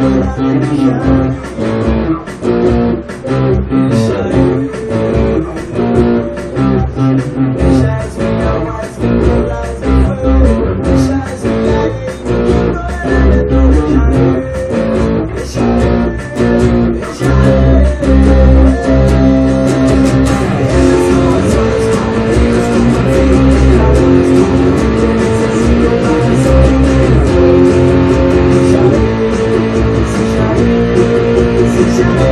Shine. It's